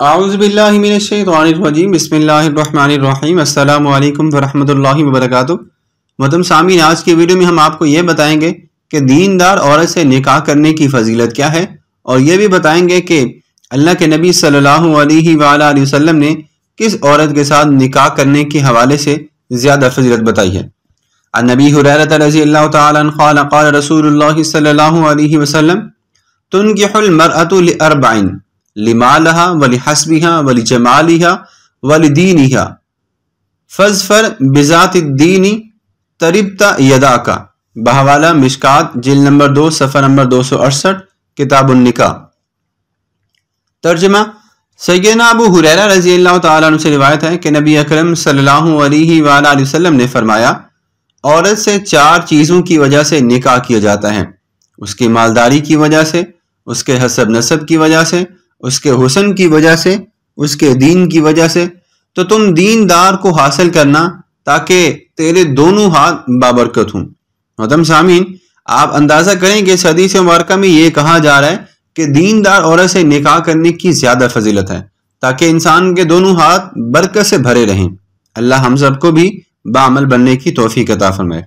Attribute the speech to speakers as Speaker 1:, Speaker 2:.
Speaker 1: اعوذ باللہ من الشیطان الرجیم، بسم اللہ الرحمن الرحیم، السلام علیکم ورحمۃ اللہ وبرکاتہ۔ مدم سامین آج کی ویڈیو میں ہم آپ کو یہ بتائیں گے کہ دیندار عورت سے نکاح کرنے کی فضیلت کیا ہے اور یہ بھی بتائیں گے کہ اللہ کے نبی صلی اللہ علیہ وآلہ وسلم نے کس عورت کے ساتھ نکاح کرنے کے حوالے سے زیادہ فضیلت بتائی ہے۔ النبی حریرت رضی اللہ تعالیٰ عنہ قال قال رسول اللہ صلی اللہ علیہ وسلم، تنکح المرأة لأربعین۔ لمالها ولحسبها ولجمالها ولدینها فزفر بذات الدین تربتا یداکا بہوالا مشکات جل نمبر دو صفحہ نمبر دو سو اڑسٹھ کتاب النکاح ترجمہ سیدنا ابو حریرہ رضی اللہ تعالیٰ عنہ سے روایت ہے کہ نبی اکرم صلی اللہ علیہ وآلہ وسلم نے فرمایا، عورت سے چار چیزوں کی وجہ سے نکاح کیا جاتا ہے۔ اس کی مالداری کی وجہ سے، اس کے حسب نصب کی وجہ سے اس کے حسن کی وجہ سے، اس کے دین کی وجہ سے۔ تو تم دین دار کو حاصل کرنا تاکہ تیرے دونوں ہاتھ بابرکت ہوں۔ محتم سامین آپ اندازہ کریں کہ صدی سے مبارکہ میں یہ کہا جا رہا ہے کہ دین دار عورت سے نکاح کرنے کی زیادہ فضیلت ہے، تاکہ انسان کے دونوں ہاتھ برکت سے بھرے رہیں۔ اللہ ہم سب کو بھی بعمل بننے کی توفیق عطا فرمائے۔